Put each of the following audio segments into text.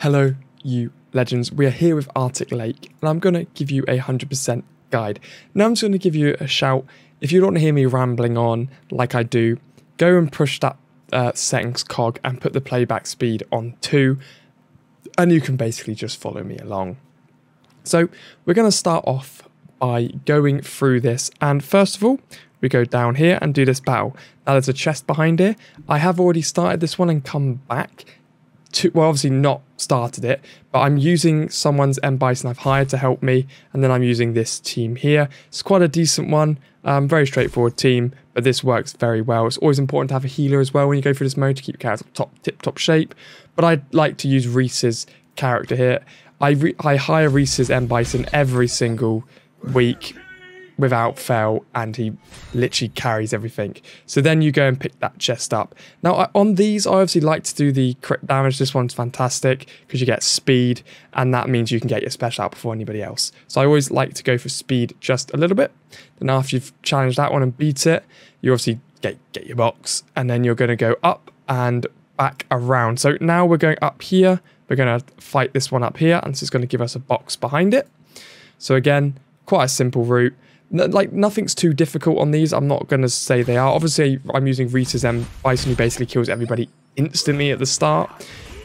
Hello, you legends. We are here with Arctic Lake, and I'm going to give you a 100% guide. Now, I'm just going to give you a shout. If you don't hear me rambling on like I do, go and push that uh, settings cog and put the playback speed on 2, and you can basically just follow me along. So, we're going to start off by going through this, and first of all, we go down here and do this battle. Now, there's a chest behind here. I have already started this one and come back to, well, obviously not started it, but I'm using someone's M Bison I've hired to help me, and then I'm using this team here. It's quite a decent one, um, very straightforward team, but this works very well. It's always important to have a healer as well when you go through this mode to keep character top tip top shape. But I like to use Reese's character here. I I hire Reese's M Bison every single week without fail and he literally carries everything. So then you go and pick that chest up. Now on these, I obviously like to do the crit damage. This one's fantastic because you get speed and that means you can get your special out before anybody else. So I always like to go for speed just a little bit. Then after you've challenged that one and beat it, you obviously get, get your box and then you're going to go up and back around. So now we're going up here. We're going to fight this one up here and this is going to give us a box behind it. So again, quite a simple route like nothing's too difficult on these. I'm not going to say they are. Obviously, I'm using Rita's M Bison who basically kills everybody instantly at the start.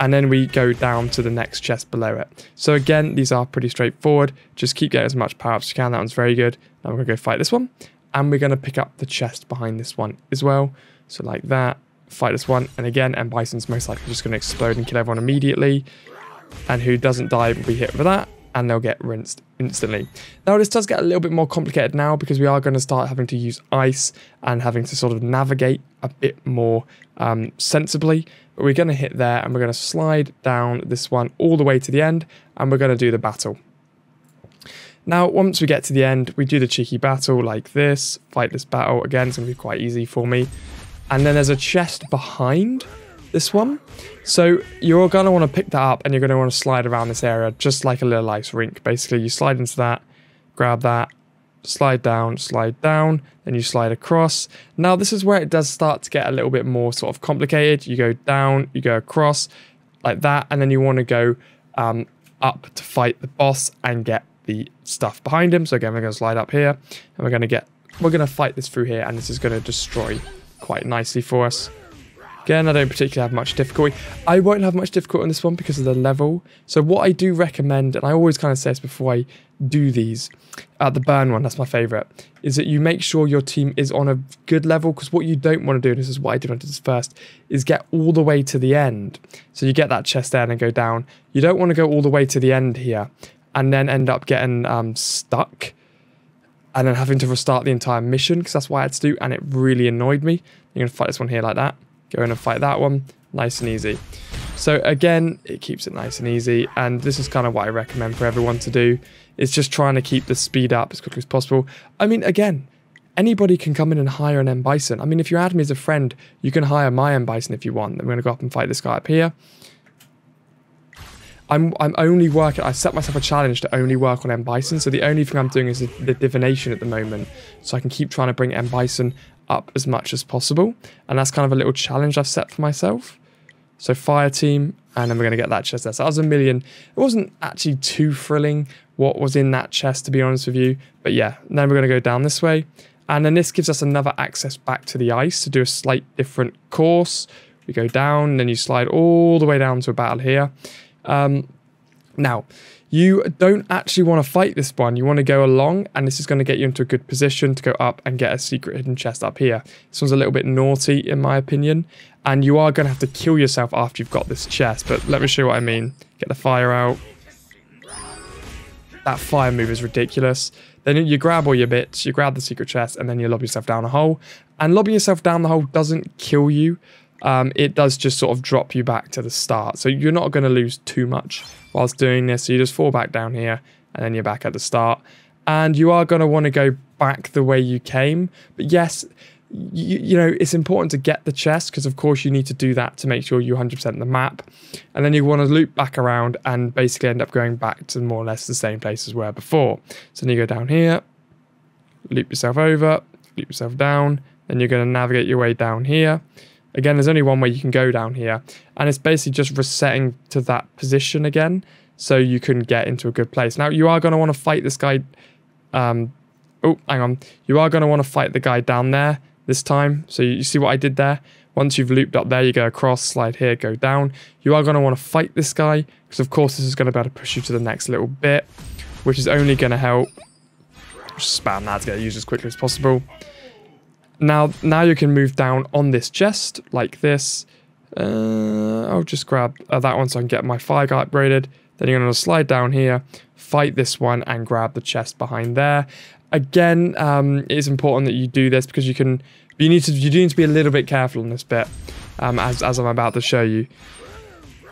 And then we go down to the next chest below it. So again, these are pretty straightforward. Just keep getting as much power as you can. That one's very good. Now we're going to go fight this one. And we're going to pick up the chest behind this one as well. So like that. Fight this one. And again, M Bison's most likely just going to explode and kill everyone immediately. And who doesn't die will be hit with that and they'll get rinsed instantly. Now this does get a little bit more complicated now because we are going to start having to use ice and having to sort of navigate a bit more um, sensibly. But we're going to hit there and we're going to slide down this one all the way to the end and we're going to do the battle. Now, once we get to the end, we do the cheeky battle like this, fight this battle. Again, it's going to be quite easy for me. And then there's a chest behind this one. So you're going to want to pick that up and you're going to want to slide around this area just like a little ice rink. Basically, you slide into that, grab that, slide down, slide down, then you slide across. Now this is where it does start to get a little bit more sort of complicated. You go down, you go across like that, and then you want to go um, up to fight the boss and get the stuff behind him. So again, we're going to slide up here and we're going to get, we're going to fight this through here and this is going to destroy quite nicely for us. Again, I don't particularly have much difficulty. I won't have much difficulty on this one because of the level. So what I do recommend, and I always kind of say this before I do these, uh, the burn one, that's my favorite, is that you make sure your team is on a good level because what you don't want to do, and this is what I did did this first, is get all the way to the end. So you get that chest there and go down. You don't want to go all the way to the end here and then end up getting um, stuck and then having to restart the entire mission because that's what I had to do and it really annoyed me. You're going to fight this one here like that. Go in and fight that one. Nice and easy. So again, it keeps it nice and easy. And this is kind of what I recommend for everyone to do. Is just trying to keep the speed up as quickly as possible. I mean, again, anybody can come in and hire an M Bison. I mean, if you add me as a friend, you can hire my M Bison if you want. I'm going to go up and fight this guy up here. I'm I'm only working. I set myself a challenge to only work on M Bison. So the only thing I'm doing is the divination at the moment. So I can keep trying to bring M Bison up as much as possible. And that's kind of a little challenge I've set for myself. So fire team, and then we're going to get that chest there. So that was a million. It wasn't actually too thrilling what was in that chest, to be honest with you. But yeah, then we're going to go down this way. And then this gives us another access back to the ice to do a slight different course. We go down, then you slide all the way down to a battle here. Um, now, you don't actually want to fight this one. You want to go along, and this is going to get you into a good position to go up and get a secret hidden chest up here. This one's a little bit naughty, in my opinion, and you are going to have to kill yourself after you've got this chest, but let me show you what I mean. Get the fire out. That fire move is ridiculous. Then you grab all your bits, you grab the secret chest, and then you lob yourself down a hole. And lobbing yourself down the hole doesn't kill you. Um, it does just sort of drop you back to the start. So you're not going to lose too much whilst doing this. So you just fall back down here and then you're back at the start. And you are going to want to go back the way you came. But yes, you, you know, it's important to get the chest because, of course, you need to do that to make sure you're 100% the map. And then you want to loop back around and basically end up going back to more or less the same place as where before. So then you go down here, loop yourself over, loop yourself down. Then you're going to navigate your way down here. Again, there's only one way you can go down here. And it's basically just resetting to that position again so you can get into a good place. Now, you are going to want to fight this guy. Um, oh, hang on. You are going to want to fight the guy down there this time. So you see what I did there? Once you've looped up there, you go across, slide here, go down. You are going to want to fight this guy because, of course, this is going to be able to push you to the next little bit, which is only going to help. Spam that to get used as quickly as possible. Now, now you can move down on this chest like this. Uh, I'll just grab uh, that one so I can get my fire guy upgraded. Then you're going to slide down here, fight this one, and grab the chest behind there. Again, um, it is important that you do this because you can. You need to. You do need to be a little bit careful on this bit, um, as as I'm about to show you.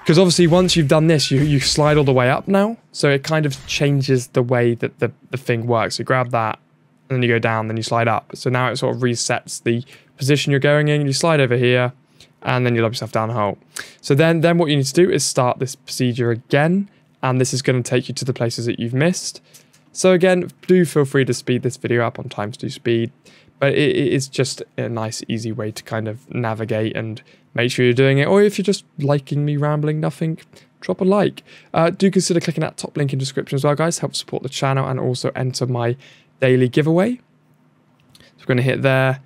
Because obviously, once you've done this, you you slide all the way up now, so it kind of changes the way that the the thing works. You grab that, and then you go down, then you slide up. So now it sort of resets the position you're going in. You slide over here, and then you lob yourself down a hole. So then, then what you need to do is start this procedure again, and this is going to take you to the places that you've missed. So again, do feel free to speed this video up on times two speed, but it, it is just a nice, easy way to kind of navigate and make sure you're doing it. Or if you're just liking me rambling nothing, drop a like. Uh, do consider clicking that top link in description as well, guys. Help support the channel and also enter my daily giveaway. So we're going to hit there,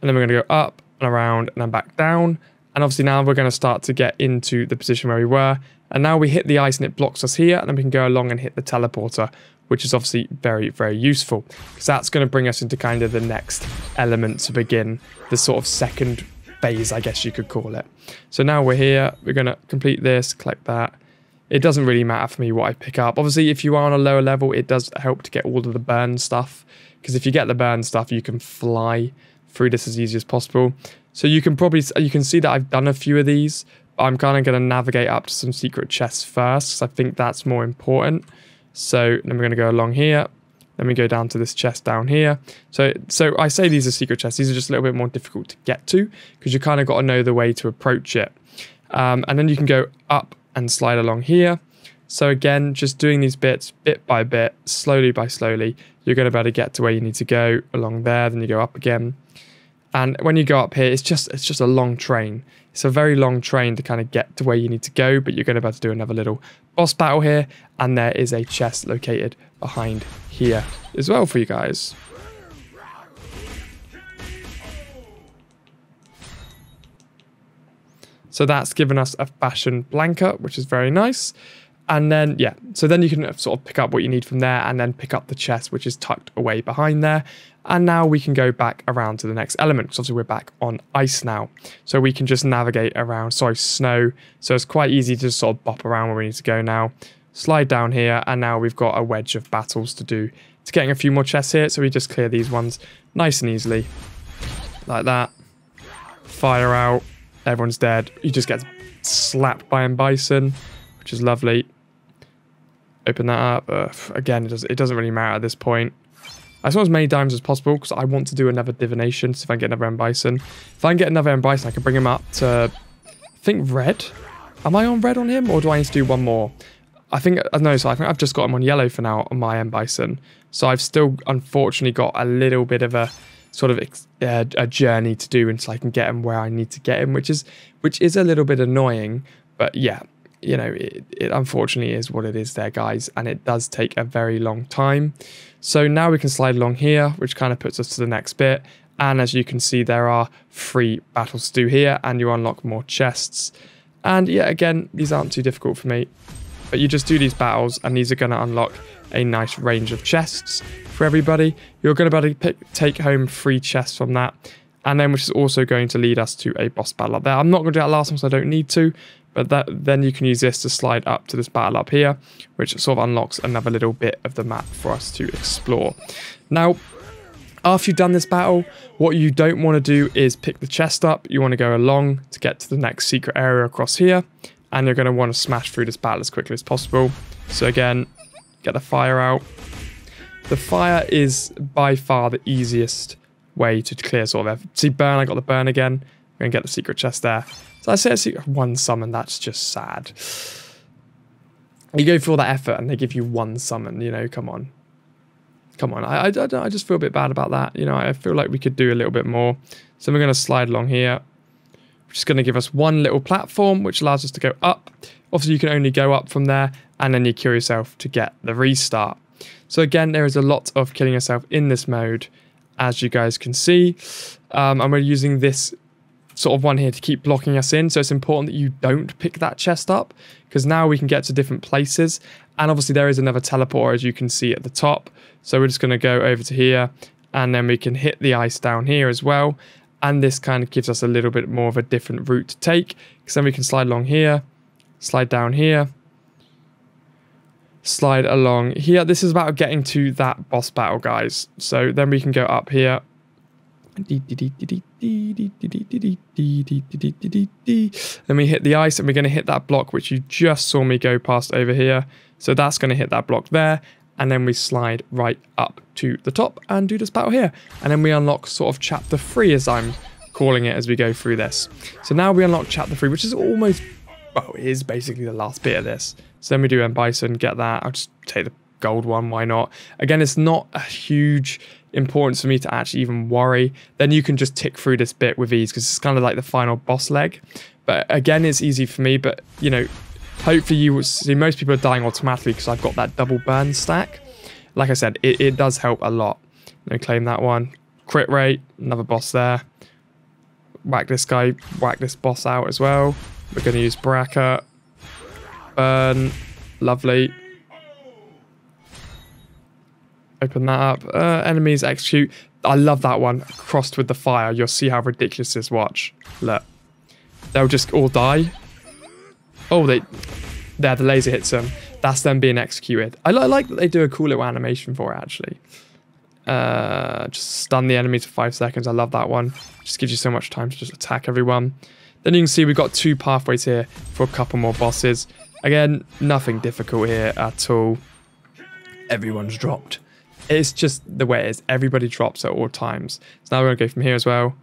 and then we're going to go up and around and then back down. And obviously now we're going to start to get into the position where we were. And now we hit the ice and it blocks us here. And then we can go along and hit the teleporter, which is obviously very, very useful. Because that's going to bring us into kind of the next element to begin the sort of second phase, I guess you could call it. So now we're here. We're going to complete this, collect that. It doesn't really matter for me what I pick up. Obviously, if you are on a lower level, it does help to get all of the burn stuff. Because if you get the burn stuff, you can fly through this as easy as possible. So you can probably, you can see that I've done a few of these. I'm kind of going to navigate up to some secret chests first. Because I think that's more important. So then we're going to go along here. Then we go down to this chest down here. So, so I say these are secret chests. These are just a little bit more difficult to get to because you kind of got to know the way to approach it. Um, and then you can go up and slide along here. So again, just doing these bits bit by bit, slowly by slowly, you're going to be able to get to where you need to go along there. Then you go up again. And when you go up here, it's just it's just a long train. It's a very long train to kind of get to where you need to go, but you're going to be able to do another little boss battle here. And there is a chest located behind here as well for you guys. So that's given us a fashion blanket, which is very nice. And then, yeah, so then you can uh, sort of pick up what you need from there and then pick up the chest, which is tucked away behind there. And now we can go back around to the next element, because obviously we're back on ice now. So we can just navigate around, sorry, snow. So it's quite easy to just sort of bop around where we need to go now. Slide down here, and now we've got a wedge of battles to do to getting a few more chests here. So we just clear these ones nice and easily, like that. Fire out Everyone's dead. He just gets slapped by M. Bison, which is lovely. Open that up. Uh, again, it, does, it doesn't really matter at this point. I want as many diamonds as possible because I want to do another divination. So if I can get another M. Bison. If I can get another M. Bison, I can bring him up to, I think, red. Am I on red on him or do I need to do one more? I think, uh, no, so I think I've just got him on yellow for now on my M. Bison. So I've still, unfortunately, got a little bit of a sort of a journey to do until I can get him where I need to get him, which is which is a little bit annoying. But yeah, you know, it, it unfortunately is what it is there, guys, and it does take a very long time. So now we can slide along here, which kind of puts us to the next bit. And as you can see, there are three battles to do here, and you unlock more chests. And yeah, again, these aren't too difficult for me. But you just do these battles, and these are going to unlock a nice range of chests for everybody. You're going to be able to pick, take home three chests from that. And then which is also going to lead us to a boss battle up there. I'm not going to do that last one, so I don't need to. But that then you can use this to slide up to this battle up here, which sort of unlocks another little bit of the map for us to explore. Now, after you've done this battle, what you don't want to do is pick the chest up. You want to go along to get to the next secret area across here. And you're going to want to smash through this battle as quickly as possible. So again, get the fire out. The fire is by far the easiest way to clear sort of. See burn, I got the burn again. I'm going to get the secret chest there. So I say a secret one summon, that's just sad. You go through all that effort and they give you one summon, you know, come on. Come on, I, I, I just feel a bit bad about that. You know, I feel like we could do a little bit more. So we're going to slide along here. Which is going to give us one little platform, which allows us to go up. Obviously, you can only go up from there, and then you kill yourself to get the restart. So again, there is a lot of killing yourself in this mode, as you guys can see. Um, and we're using this sort of one here to keep blocking us in. So it's important that you don't pick that chest up because now we can get to different places. And obviously there is another teleporter as you can see at the top. So we're just going to go over to here and then we can hit the ice down here as well. And this kind of gives us a little bit more of a different route to take because then we can slide along here, slide down here, slide along here. This is about getting to that boss battle, guys. So then we can go up here then we hit the ice and we're going to hit that block which you just saw me go past over here. So that's going to hit that block there. And then we slide right up to the top and do this battle here. And then we unlock sort of chapter three as I'm calling it as we go through this. So now we unlock chapter three, which is almost, well, it is basically the last bit of this. So then we do M. Bison, get that. I'll just take the gold one, why not? Again, it's not a huge importance for me to actually even worry. Then you can just tick through this bit with ease because it's kind of like the final boss leg. But again, it's easy for me, but you know, hopefully you will see most people are dying automatically because I've got that double burn stack. Like I said, it, it does help a lot. Me claim that one. Crit rate, another boss there. Whack this guy, whack this boss out as well. We're going to use Baraka. Burn. Lovely. Open that up. Uh, enemies execute. I love that one. Crossed with the fire. You'll see how ridiculous this watch. Look. They'll just all die. Oh, they... There, the laser hits them. That's them being executed. I, li I like that they do a cool little animation for it, actually. Uh, just stun the enemy for five seconds. I love that one. Just gives you so much time to just attack everyone. Then you can see we've got two pathways here for a couple more bosses. Again, nothing difficult here at all. Everyone's dropped. It's just the way it is. Everybody drops at all times. So now we're going to go from here as well.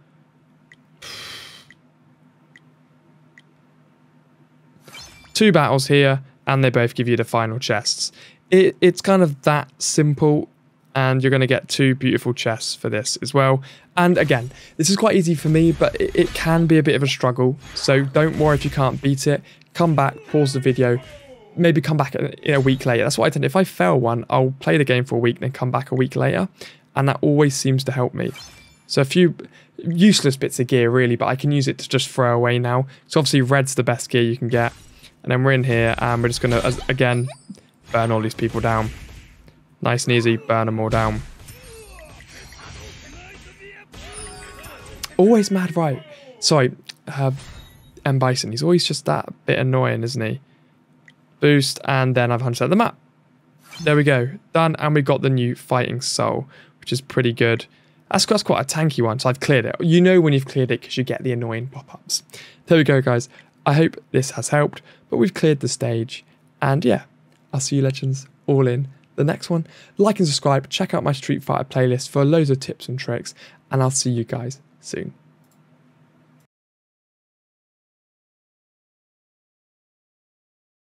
Two battles here, and they both give you the final chests. It, it's kind of that simple, and you're going to get two beautiful chests for this as well. And again, this is quite easy for me, but it, it can be a bit of a struggle. So don't worry if you can't beat it. Come back, pause the video, maybe come back in a week later. That's what I tend. If I fail one, I'll play the game for a week, and then come back a week later, and that always seems to help me. So a few useless bits of gear really, but I can use it to just throw away now. So obviously red's the best gear you can get, and then we're in here and we're just gonna again burn all these people down. Nice and easy, burn them all down. Always mad right. Sorry, uh, M Bison. He's always just that bit annoying, isn't he? boost, and then I've 100 the map. There we go, done, and we got the new Fighting Soul, which is pretty good. That's, that's quite a tanky one, so I've cleared it. You know when you've cleared it because you get the annoying pop-ups. There we go, guys. I hope this has helped, but we've cleared the stage. And yeah, I'll see you legends all in the next one. Like and subscribe, check out my Street Fighter playlist for loads of tips and tricks, and I'll see you guys soon.